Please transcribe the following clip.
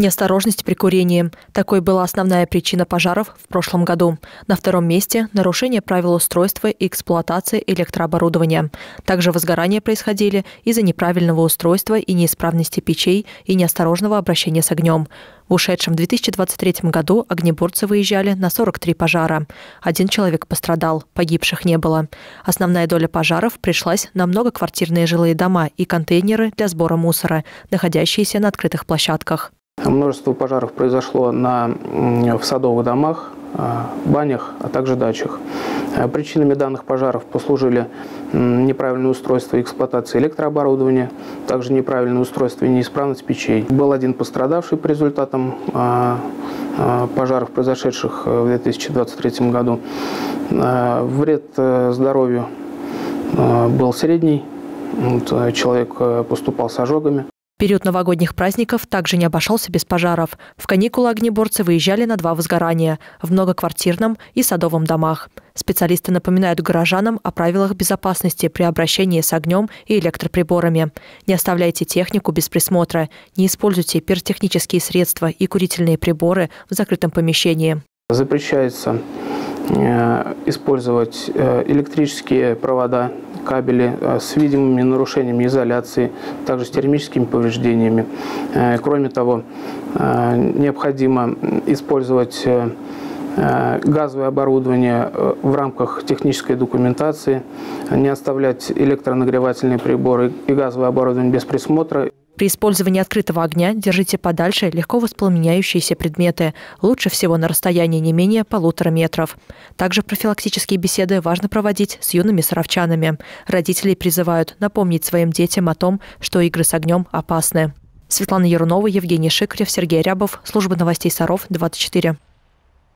Неосторожность при курении. Такой была основная причина пожаров в прошлом году. На втором месте – нарушение правил устройства и эксплуатации электрооборудования. Также возгорания происходили из-за неправильного устройства и неисправности печей и неосторожного обращения с огнем. В ушедшем 2023 году огнеборцы выезжали на 43 пожара. Один человек пострадал, погибших не было. Основная доля пожаров пришлась на многоквартирные жилые дома и контейнеры для сбора мусора, находящиеся на открытых площадках. Множество пожаров произошло на, в садовых домах, а, банях, а также дачах. А, причинами данных пожаров послужили неправильное устройство и эксплуатация электрооборудования, также неправильное устройство и неисправность печей. Был один пострадавший по результатам а, пожаров, произошедших в 2023 году. Вред э, здоровью был средний, человек э, поступал с ожогами. Период новогодних праздников также не обошелся без пожаров. В каникулы огнеборцы выезжали на два возгорания – в многоквартирном и садовом домах. Специалисты напоминают горожанам о правилах безопасности при обращении с огнем и электроприборами. Не оставляйте технику без присмотра, не используйте пиротехнические средства и курительные приборы в закрытом помещении. Запрещается э, использовать э, электрические провода кабели э, с видимыми нарушениями изоляции, также с термическими повреждениями. Э, кроме того, э, необходимо использовать газовое оборудование в рамках технической документации, не оставлять электронагревательные приборы и газовое оборудование без присмотра. При использовании открытого огня держите подальше легко воспламеняющиеся предметы, лучше всего на расстоянии не менее полутора метров. Также профилактические беседы важно проводить с юными саровчанами. Родители призывают напомнить своим детям о том, что игры с огнем опасны. Светлана Ярунова, Евгений Шикарев, Сергей Рябов. Служба новостей Саров, 24.